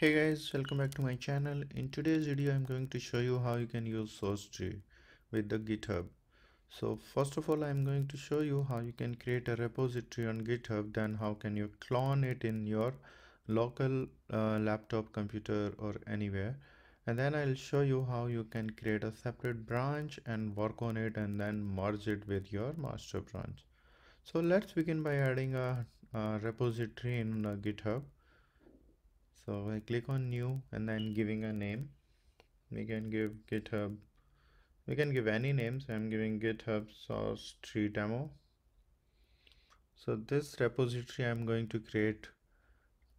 Hey guys, welcome back to my channel. In today's video, I'm going to show you how you can use SourceTree with the GitHub. So first of all, I'm going to show you how you can create a repository on GitHub. Then how can you clone it in your local uh, laptop, computer or anywhere. And then I'll show you how you can create a separate branch and work on it and then merge it with your master branch. So let's begin by adding a, a repository in uh, GitHub so I click on new and then giving a name. We can give github we can give any names. I'm giving github SourceTree demo. So this repository I'm going to create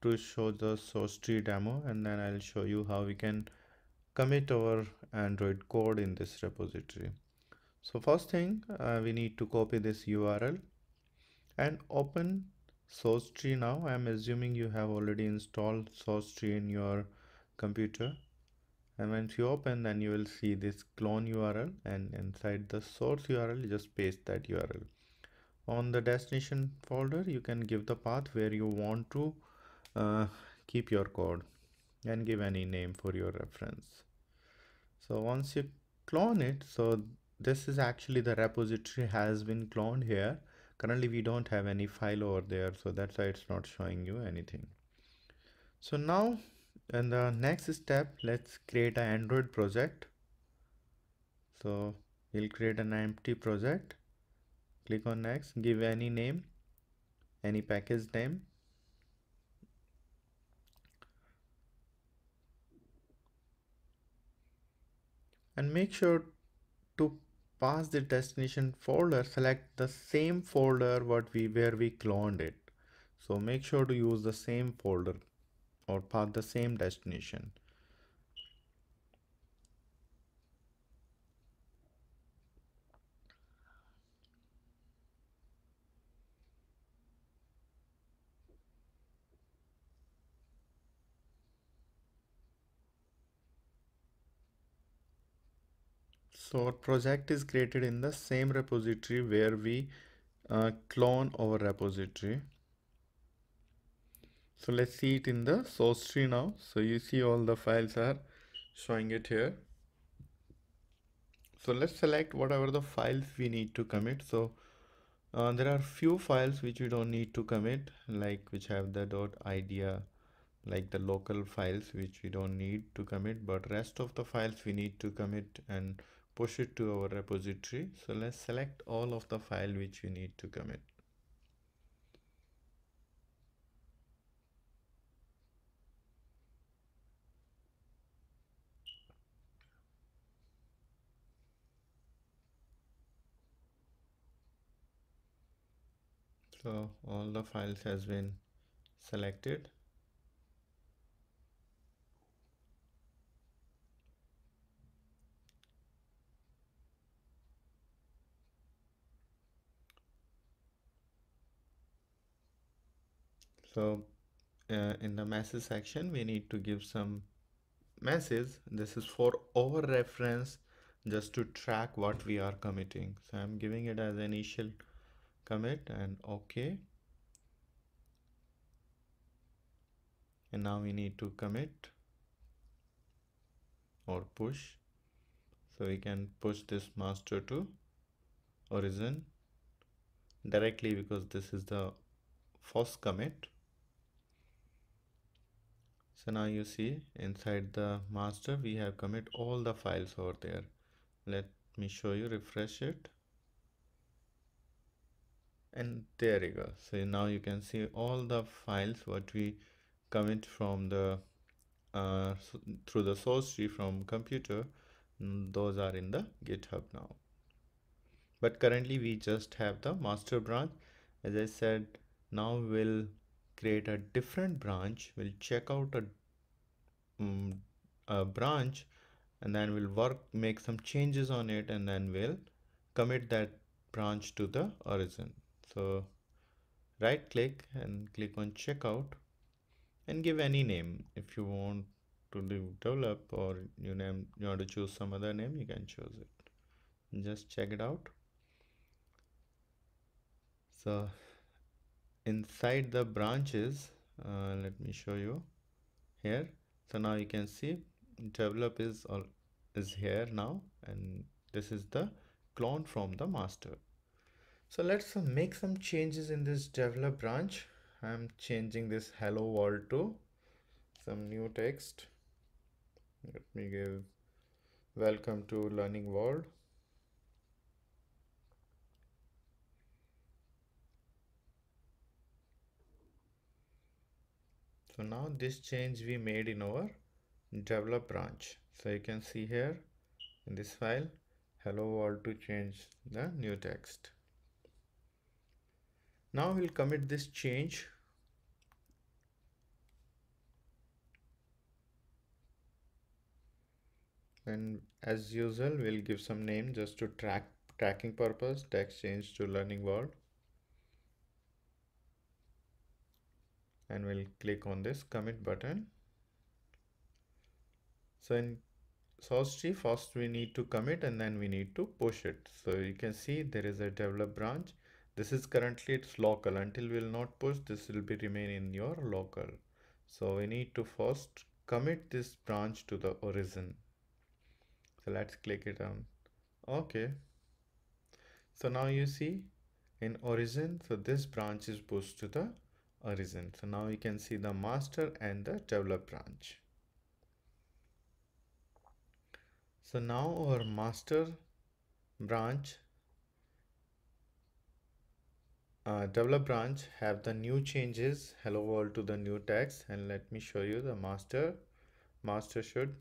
to show the SourceTree demo and then I'll show you how we can commit our Android code in this repository. So first thing uh, we need to copy this URL and open SourceTree now. I'm assuming you have already installed source tree in your computer. And once you open then you will see this clone url and inside the source url just paste that url on the destination folder you can give the path where you want to uh, keep your code and give any name for your reference. So once you clone it so this is actually the repository has been cloned here currently we don't have any file over there so that's why it's not showing you anything. So now in the next step let's create an android project. So we'll create an empty project. Click on next give any name any package name. And make sure to pass the destination folder select the same folder what we where we cloned it. So make sure to use the same folder or pass the same destination So our project is created in the same repository where we uh, clone our repository. So let's see it in the SourceTree now. So you see all the files are showing it here. So let's select whatever the files we need to commit. So uh, there are few files which we don't need to commit like which have the dot idea like the local files which we don't need to commit but rest of the files we need to commit and push it to our repository. So let's select all of the file which we need to commit. So all the files has been selected so uh, in the message section we need to give some message this is for our reference just to track what we are committing. So i'm giving it as initial commit and okay and now we need to commit or push. So we can push this master to origin directly because this is the first commit so now you see inside the master we have commit all the files over there. Let me show you refresh it. And there you go. So now you can see all the files what we commit from the uh, through the SourceTree from computer. Mm, those are in the github now. But currently we just have the master branch. As i said now we'll create a different branch we'll check out a, um, a branch and then we'll work make some changes on it and then we'll commit that branch to the origin. So right click and click on checkout and give any name. If you want to develop or you name you want to choose some other name you can choose it. Just check it out. So inside the branches uh, let me show you here. So now you can see develop is all is here now and this is the clone from the master. So let's make some changes in this develop branch. I'm changing this hello world to some new text. Let me give welcome to learning world so now this change we made in our develop branch. So you can see here in this file hello world to change the new text. Now we'll commit this change and as usual we'll give some name just to track tracking purpose text change to learning world and we'll click on this commit button. So in SourceTree first we need to commit and then we need to push it. So you can see there is a develop branch. This is currently it's local. Until we'll not push this will be remain in your local. So we need to first commit this branch to the origin. So let's click it on. Okay. So now you see in origin so this branch is pushed to the origin. So now you can see the master and the develop branch. So now our master branch uh, develop branch have the new changes. Hello world to the new text. And let me show you the master. Master should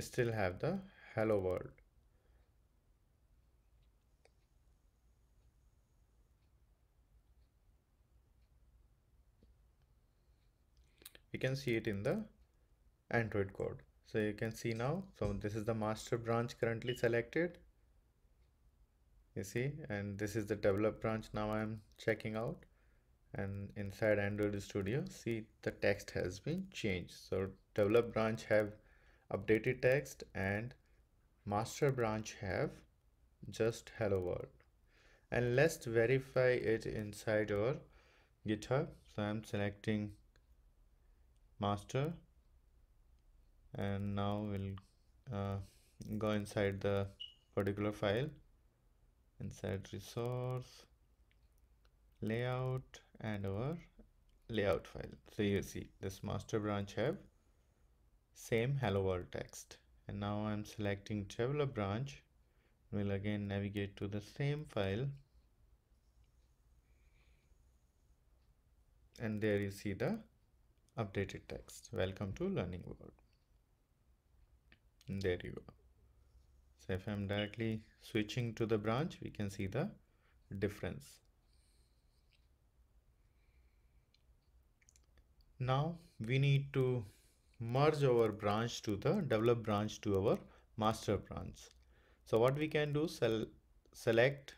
still have the hello world you can see it in the android code. So you can see now so this is the master branch currently selected. You see and this is the develop branch now i'm checking out. And inside android studio see the text has been changed. So develop branch have updated text and master branch have just hello world. And let's verify it inside our github. So i'm selecting master. And now we'll uh, go inside the particular file. Inside resource layout and our layout file. So you see this master branch have same hello world text. And now I'm selecting develop branch. We'll again navigate to the same file. And there you see the updated text. Welcome to learning world. There you go so if I'm directly switching to the branch we can see the difference. Now we need to merge our branch to the develop branch to our master branch. So what we can do, sel select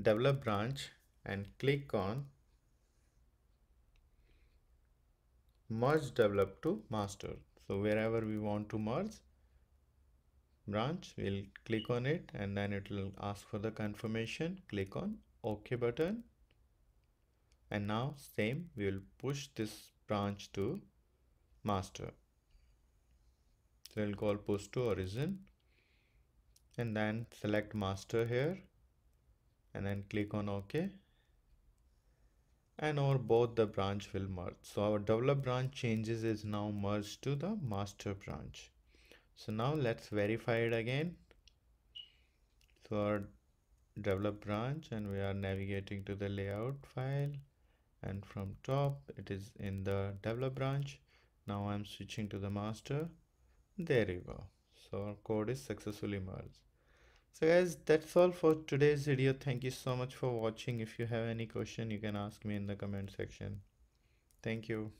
develop branch and click on merge develop to master. So wherever we want to merge branch, we'll click on it and then it will ask for the confirmation. Click on OK button. And now same, we will push this branch to master so we'll call push to origin and then select master here and then click on ok and our both the branch will merge. So our develop branch changes is now merged to the master branch. So now let's verify it again. So our develop branch and we are navigating to the layout file. And from top it is in the develop branch. Now I'm switching to the master. There you go. So our code is successfully merged so guys that's all for today's video. Thank you so much for watching. If you have any question you can ask me in the comment section. Thank you